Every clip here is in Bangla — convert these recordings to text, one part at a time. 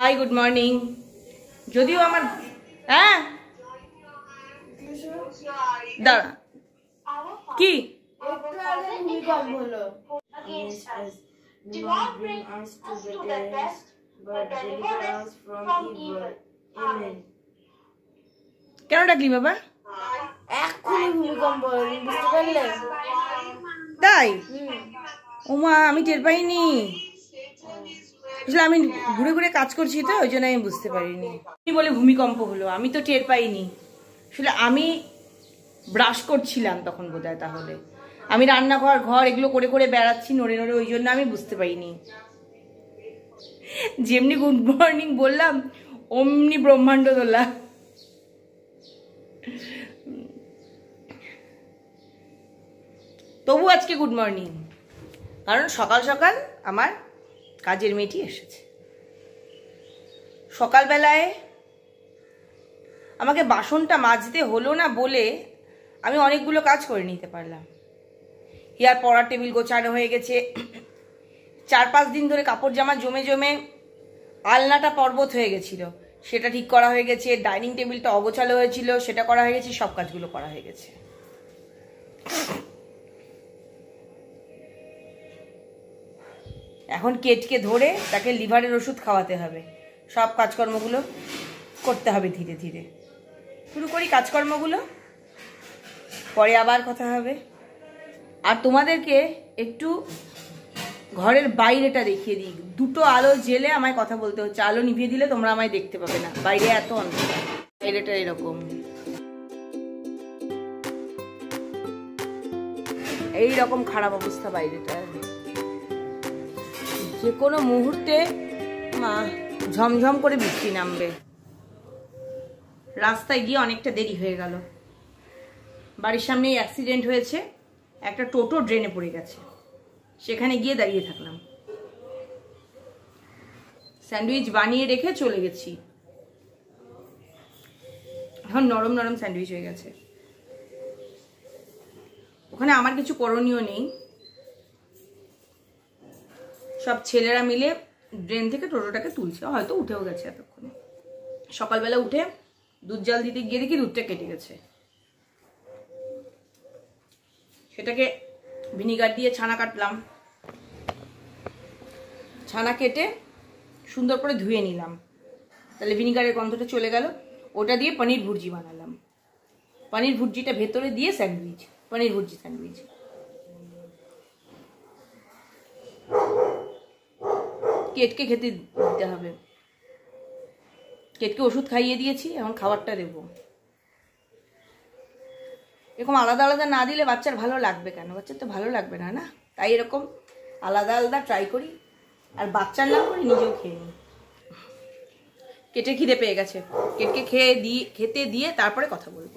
হাই গুড মর্নিং যদিও আমার হ্যাঁ? দাঁড়া। কি. কেন ডাকলি বাবা? তাই? ওমা আমি টের পাইনি। আসলে আমি ঘুরে ঘুরে কাজ করছি তো, ওই জন্য আমি বুঝতে পারিনি। তুমি বলে ভূমিকম্প হলো? আমি তো টের পাইনি। আসলে আমি ব্রাশ করছিলাম তখন বোধহয় তাহলে। আমি রান্নাঘর, ঘর এগুলো করে করে বেড়াচ্ছি নড়ে নড়ে, ওই জন্য আমি বুঝতে পারিনি। যেমনি গুড মর্নিং বললাম, অমনি ব্রহ্মাণ্ড দোলা তবু আজকে গুড মর্নিং। কারণ সকাল সকাল আমার কাজের মেয়েটি এসেছে। সকালবেলায় আমাকে বাসনটা মাজতে হলো না বলে আমি অনেকগুলো কাজ করে নিতে পারলাম। ইয়ার পড়ার টেবিল গোছানো হয়ে গেছে। চার পাঁচ দিন ধরে কাপড় জামা জমে জমে আলনাটা পর্বত হয়ে গেছিল। সেটা ঠিক করা হয়ে গেছে, ডাইনিং টেবিলটা অগোছালো হয়েছিল, সেটা করা হয়ে গেছে, সব কাজগুলো করা হয়ে গেছে। এখন কেটকে ধরে তাকে লিভারের ওষুধ খাওয়াতে হবে। সব কাজকর্মগুলো করতে হবে ধীরে ধীরে। শুরু করি কাজকর্মগুলো, পরে আবার কথা হবে। আর তোমাদেরকে একটু ঘরের বাইরেটা দেখিয়ে দিই। দুটো আলো জেলে আমায় কথা বলতে হচ্ছে। আলো নিভিয়ে দিলে তোমরা আমায় দেখতে পাবে না। বাইরে এত অন্ধকার। বাইরেটা এরকম। এই রকম খারাপ অবস্থা বাইরেটা যে কোনো মুহূর্তে, মা, ঝমঝম করে বৃষ্টি নামবে। রাস্তায় গিয়ে অনেকটা দেরি হয়ে গেল। বাড়ির সামনেই অ্যাক্সিডেন্ট হয়েছে, একটা টোটো ড্রেনে পড়ে গেছে। সেখানে গিয়ে দাঁড়িয়ে থাকলাম। স্যান্ডউইচ বানিয়ে রেখে চলে গেছি। এখন নরম নরম স্যান্ডউইচ হয়ে গেছে। ওখানে আমার কিছু করণীয় নেই। সব ছেলেরা মিলে ড্রেন থেকে টোটোটাকে তুলছে। হয়তো উঠেও গেছে এতক্ষণে। সকালবেলা উঠে দুধ জাল দিতে গিয়ে দেখি দুধটা কেটে গেছে। সেটাকে ভিনিগার দিয়ে ছানা কাটলাম। ছানা কেটে সুন্দর করে ধুয়ে নিলাম। তাহলে ভিনিগারের গন্ধটা চলে গেল। ওটা দিয়ে পনির ভুর্জি বানালাম। পনির ভুর্জিটা ভেতরে দিয়ে স্যান্ডউইচ, পনির ভুর্জি স্যান্ডউইচ। কেটকে খেতে দিতে হবে। কেটকে ওষুধ খাইয়ে দিয়েছি, এখন খাবারটা দেব। এরকম আলাদা আলাদা না দিলে বাচ্চার ভালো লাগবে কেন? বাচ্চার তো ভালো লাগবে না না? তাই এরকম আলাদা আলাদা ট্রাই করি, আর বাচ্চার না করি নিজেও খেয়ে নিই। কেটে খিদে পেয়ে গেছে। কেটকে খেয়ে দিয়ে, খেতে দিয়ে তারপরে কথা বলব।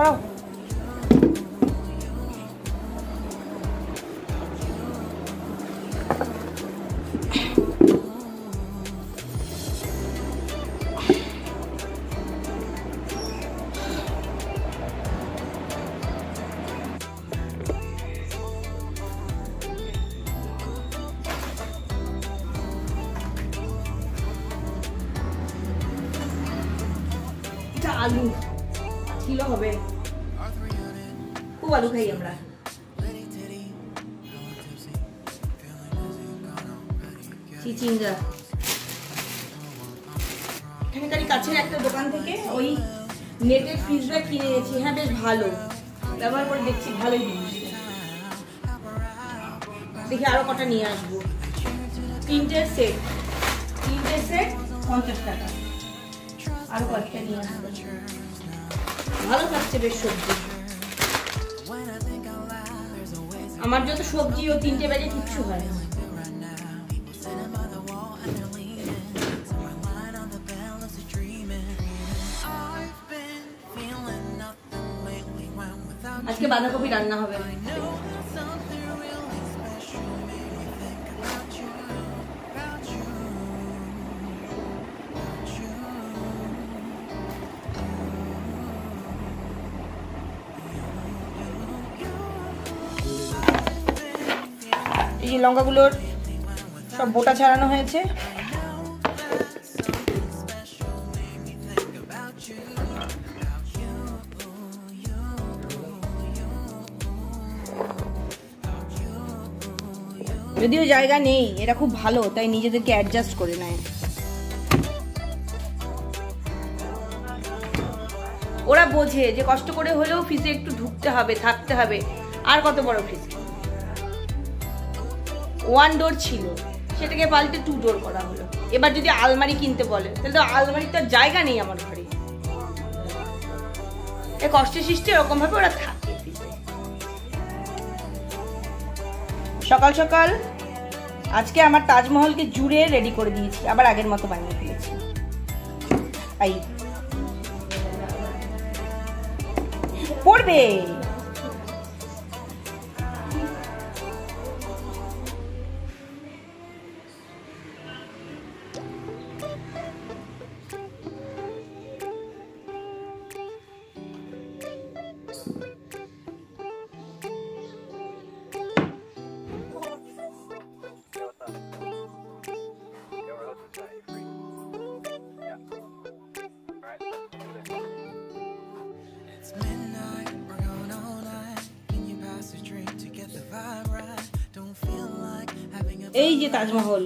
সরাও চিচিঙ্গা। এখানকারই কাছের একটা দোকান থেকে ওই নেটের ফ্রিজ ব্যাগ কিনে হ্যাঁ বেশ ভালো। ব্যবহার করে দেখছি, ভালোই জিনিস দেখি কটা নিয়ে আসব। তিনটে সেট তিনটে সেট পঞ্চাশ টাকা। আরও কয়েকটা নিয়ে আসব। ভালো থাকছে বেশ সবজি। আমার যত সবজি ও তিনটে ব্যাগে কিচ্ছু হয় না। বাঁধাকপি রান্না হবে এই লঙ্কাগুলোর সব বোটা ছাড়ানো হয়েছে। যদিও জায়গা নেই, এরা খুব ভালো, তাই নিজেদেরকে অ্যাডজাস্ট করে নেয়। ওরা বোঝে যে কষ্ট করে হলেও ফিসে একটু ঢুকতে হবে, থাকতে হবে। আর কত বড় ফিস ওয়ান ডোর ছিল, সেটাকে পাল্টে টু ডোর করা হলো। এবার যদি আলমারি কিনতে বলে, তাহলে তো আলমারির তো জায়গা নেই আমার ঘরে। এ কষ্টে সৃষ্টি, এরকমভাবে ওরা থাকে। সকাল সকাল আজকে আমার তাজমহলকে জুড়ে রেডি করে দিয়েছি, আবার আগের মতো বানিয়ে দিয়েছি পড়বে। এই যে তাজমহল,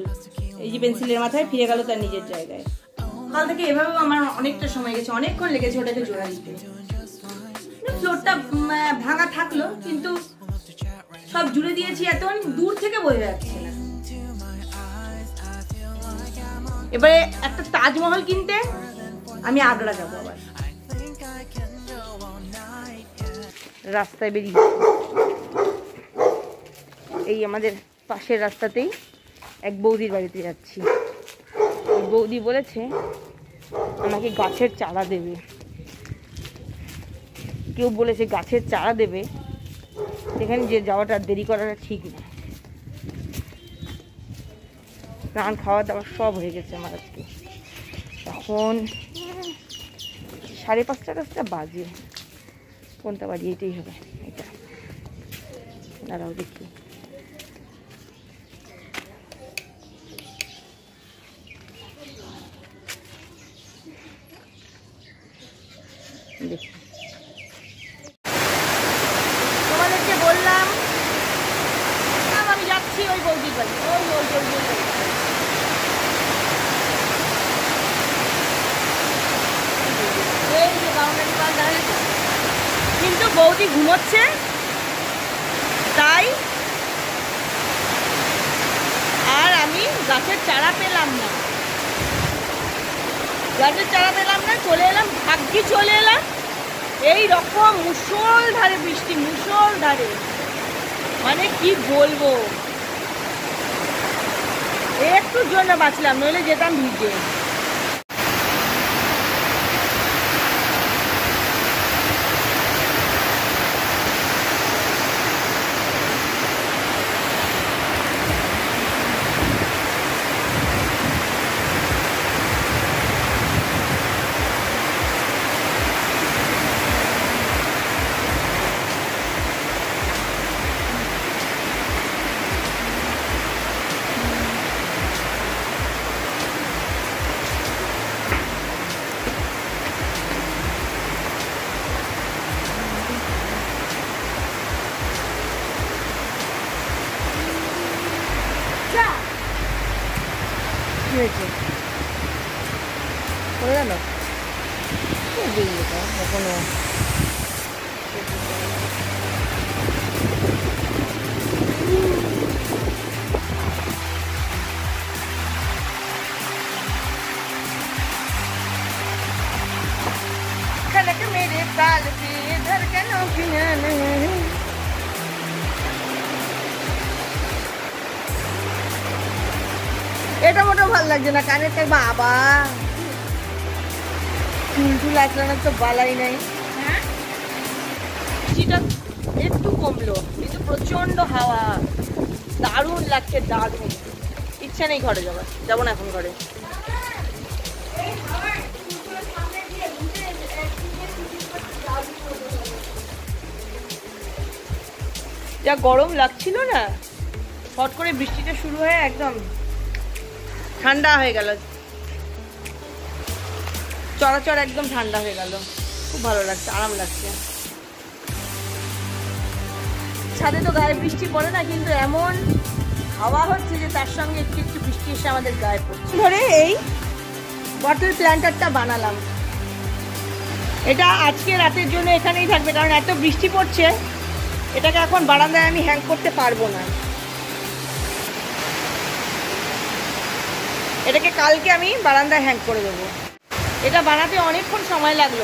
এই যে পেন্সিলের মাথায় ফিরে গেল তার নিজের জায়গায়। কাল থেকে এভাবেও আমার অনেকটা সময় গেছে, অনেকক্ষণ লেগেছে ওটাকে জোড়া দিতে। ফ্লোরটা ভাঙা থাকল, কিন্তু সব জুড়ে দিয়েছি, এত দূর থেকে বোঝা যাচ্ছে এবারে একটা তাজমহল কিনতে আমি আগ্রা যাব আবার। রাস্তায় বেরিয়ে এই আমাদের পাশের রাস্তাতেই এক বৌদির বাড়িতে যাচ্ছি। বৌদি বলেছে, আমাকে গাছের চারা দেবে। কেউ বলেছে, গাছের চারা দেবে? সেখানে যে যাওয়াটা দেরি করাটা ঠিক না। স্নান, খাওয়া দাওয়া সব হয়ে গেছে আমার আজকে। এখন সাড়ে পাঁচটা টাচটা বাজে। কোনটা বাজে এটাই হবে। এটা। দাঁড়াও দেখি। তোমাদেরকে বললাম আমি যাচ্ছি ওই বাড়ি, ওই ওই কিন্তু বৌদি ঘুমোচ্ছে, তাই আর আমি গাছের চারা পেলাম না। গাছের চালাতে পেলাম না, চলে এলাম, ভাগ্যি চলে এলাম। এই রকম মুসল ধারে বৃষ্টি মুসল ধারে। মানে কি বলব? একটু জন্য বাঁচলাম, নইলে যেতাম ভিজে। এখনো खलक मेरे ताल पे धड़कनों की नहीं এটা মোটেও ভালো লাগছে না কানেরটা বাবা চুল টুল আঁচড়ানোর তো বালাই নাই। হ্যাঁ? বৃষ্টিটা একটু কমলো। কিন্তু প্রচণ্ড হাওয়া। দারুণ লাগছে, দারুণ। ইচ্ছা নেই ঘরে যাবার যাব না এখন ঘরে। যা গরম লাগছিল না, হট করে বৃষ্টিটা শুরু হয়ে একদম ঠান্ডা হয়ে গেল। চড়াচড় একদম ঠান্ডা হয়ে গেল। খুব ভালো লাগছে, আরাম লাগছে। ছাদে তো গায়ে বৃষ্টি পড়ে না, কিন্তু এমন হাওয়া হচ্ছে যে তার সঙ্গে একটু একটু বৃষ্টি এসে আমাদের গায়ে পড়ছে। ধরে এই বটল প্ল্যান্টারটা বানালাম। এটা আজকে রাতের জন্য এখানেই থাকবে, কারণ এত বৃষ্টি পড়ছে, এটাকে এখন বারান্দায় আমি হ্যাং করতে পারব না। এটাকে কালকে আমি বারান্দায় হ্যাং করে দেবো। এটা বানাতে অনেকক্ষণ সময় লাগল।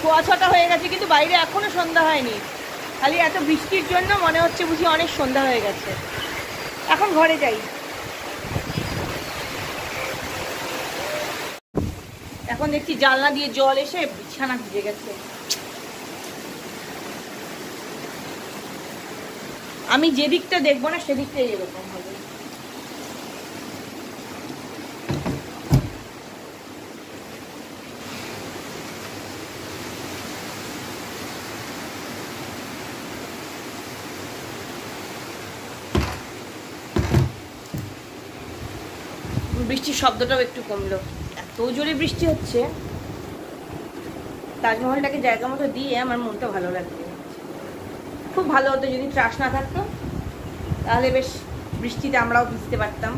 ছোঁয়া ছটা হয়ে গেছে, কিন্তু বাইরে এখনও সন্ধ্যা হয়নি। খালি এত বৃষ্টির জন্য মনে হচ্ছে বুঝি অনেক সন্ধ্যা হয়ে গেছে। এখন ঘরে যাই। এখন দেখছি জানলা দিয়ে জল এসে বিছানা ভিজে গেছে। আমি যেদিকটা দেখব না সেদিকটাই এরকম হবে বৃষ্টির শব্দটাও একটু কমলো। এত জোরে বৃষ্টি হচ্ছে। তাজমহলটাকে জায়গা মতো দিয়ে আমার মনটা ভালো লাগছে। খুব ভালো হতো যদি ত্রাস না থাকতো। তাহলে বেশ বৃষ্টিতে আমরাও ভিজতে পারতাম।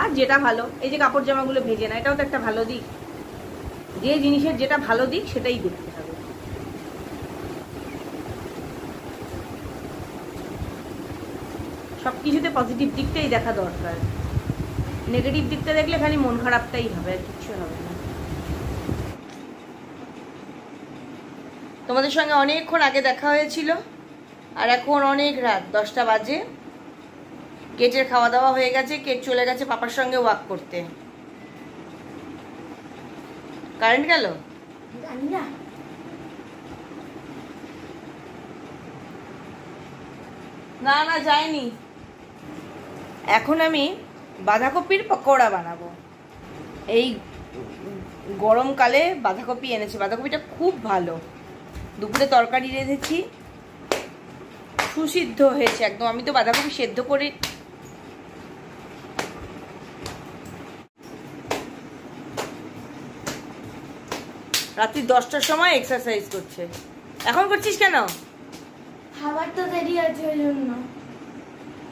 আর যেটা ভালো, এই যে কাপড় জামাগুলো ভেজে না, এটাও তো একটা ভালো দিক। যে জিনিসের যেটা ভালো দিক, সেটাই দেখতে হবে সব কিছুতে পজিটিভ দিকটাই দেখা দরকার। নেগেটিভ দিকটা দেখলে খালি মন খারাপটাই হবে আর কিচ্ছু হবে না। তোমাদের সঙ্গে অনেকক্ষণ আগে দেখা হয়েছিল আর এখন অনেক রাত দশটা বাজে। কেটের খাওয়া দাওয়া হয়ে গেছে কেট চলে গেছে পাপার সঙ্গে ওয়াক করতে। কারেন্ট গেল? না না যায়নি। এখন আমি বাঁধাকপির পকোড়া বানাবো। এই গরমকালে বাঁধাকপি এনেছি। বাঁধাকপিটা খুব ভালো। দুপুরে তরকারি রেঁধেছি সুসিদ্ধ হয়েছে একদম। আমি তো বাঁধাকপি সেদ্ধ করে রাত্রি দশটার সময় এক্সারসাইজ করছে। এখন করছিস কেন? খাবার তো দেরি আছে ওই জন্য।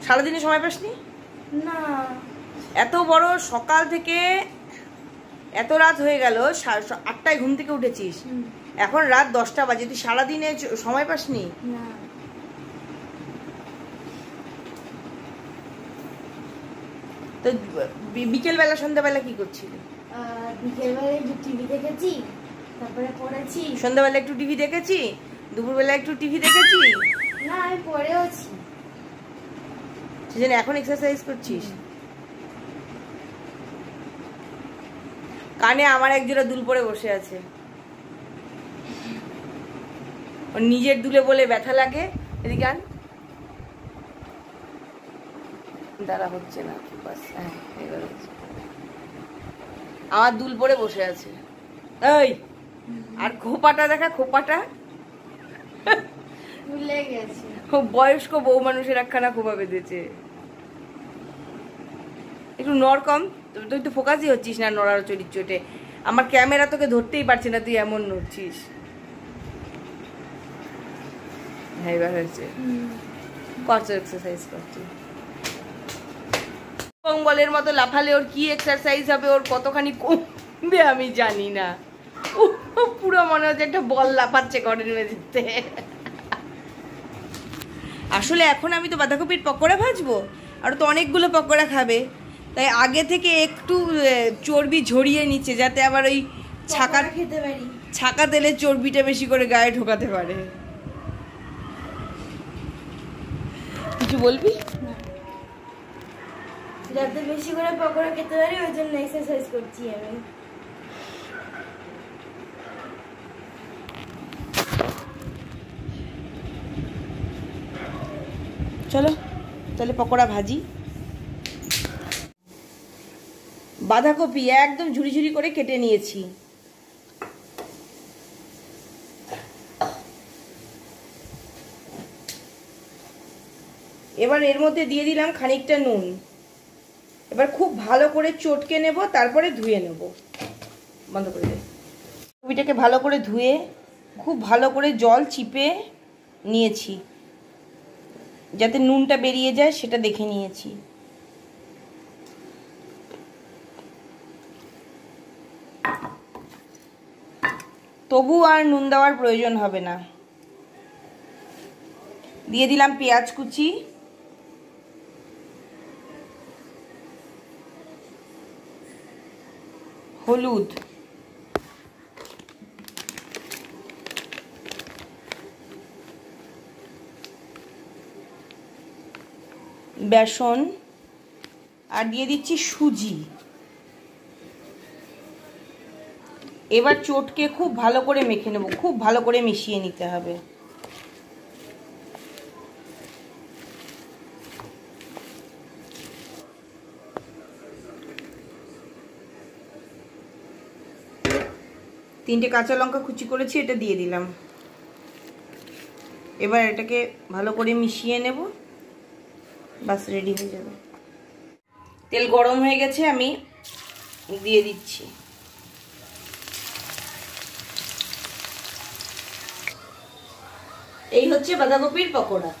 সারাদিনে সময় পাসনি? না। এত বড় সকাল থেকে এত রাত হয়ে গেল আটটায় ঘুম থেকে উঠেছিস। এখন রাত দশটা বাজে তুই সারাদিনে সময় পাসনি? না। তো বি- বিকেলবেলা সন্ধ্যাবেলা কি করছিলি? একটু টিভি দেখেছি তারপরে পড়েছি। সন্ধ্যাবেলা একটু টিভি দেখেছি? দুপুরবেলা একটু টিভি দেখেছি? না আমি পড়েওছি। সেজন্য এখন এক্সারসাইজ করছিস? কানে আমার একজোড়া দুল পরে বসে আছে। নিজের দুলে বলে ব্যথা লাগে এদিকে আন। দাঁড়া হচ্ছে না হ্যাঁ এবার হচ্ছে। আমার দুল পরে বসে আছে। এই আর খোপাটা দেখা খোপাটা? ভুলে গেছি। বয়স্ক বউ মানুষের একখানা খোপা বেঁধেছে। একটু নর কম তুই- তুই তো ফোকাসই হচ্ছিস না নড়ার চরির চোটে আমার ক্যামেরা তোকে ধরতেই পারছে না তুই এমন নড়ছিস। হ্যাঁ এবার হয়েছে করছ এক্সারসাইজ করছি। বলের মতো লাফালে ওর কি এক্সারসাইজ হবে ওর কতখানি কমবে আমি জানি না। পুরো মনে হচ্ছে একটা বল লাফাচ্ছে ঘরের মেঝেতে আসলে এখন আমি তো বাঁধাকপির পকোড়া ভাজবো আর তো অনেকগুলো পকোড়া খাবে। তাই আগে থেকে একটু চর্বি ঝরিয়ে নিচ্ছে যাতে আবার ওই ছাকা খেতে পারি। ছাকা তেলে চর্বিটা বেশি করে গায়ে ঢোকাতে পারে। কিছু বলবি? যাতে বেশি করে পকোড়া খেতে পারি ওই জন্য এক্সারসাইজ করছি আমি। চলো তাহলে পকোড়া ভাজি। বাঁধাকপি একদম ঝুরি ঝুরি করে কেটে নিয়েছি। এবার এর মধ্যে দিয়ে দিলাম খানিকটা নুন। এবার খুব ভালো করে চটকে নেব, তারপরে ধুয়ে নেব। বন্ধ করে দে। ভালো করে ধুয়ে, খুব ভালো করে জল চিপে নিয়েছি। যাতে নুনটা বেরিয়ে যায়, সেটা দেখে নিয়েছি। তবু আর নুন দেওয়ার প্রয়োজন হবে না। দিয়ে দিলাম পেঁয়াজ কুচি। হলুদ। বেসন। আর দিয়ে দিচ্ছি সুজি। এবার চটকে খুব ভালো করে মেখে নেব, খুব ভালো করে মিশিয়ে নিতে হবে। তিনটে কাঁচা লঙ্কা কুচি করেছি, এটা দিয়ে দিলাম। এবার এটাকে ভালো করে মিশিয়ে নেব বাস রেডি হয়ে যাবে। তেল গরম হয়ে গেছে, আমি দিয়ে দিচ্ছি এই হচ্ছে বাঁধাকপির পকোড়া।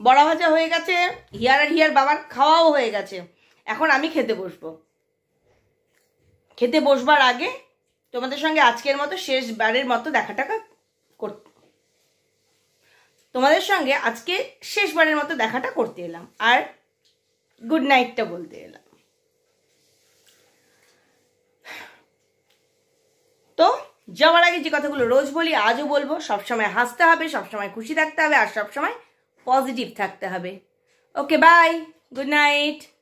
বড়া ভাজা হয়ে গেছে, হিয়ার আর হিয়ার বাবার খাওয়াও হয়ে গেছে। এখন আমি খেতে বসবো। খেতে বসবার আগে তোমাদের সঙ্গে আজকের মতো শেষবারের মতো দেখা টাকা তোমাদের সঙ্গে আজকে শেষবারের মতো দেখাটা করতে এলাম। আর গুড নাইটটা বলতে এলাম। তো যাওয়ার আগে যে কথাগুলো রোজ বলি, আজও বলব। সবসময় হাসতে হবে, সবসময় খুশি থাকতে হবে, আর সবসময় পজিটিভ থাকতে হবে। Okay bye good night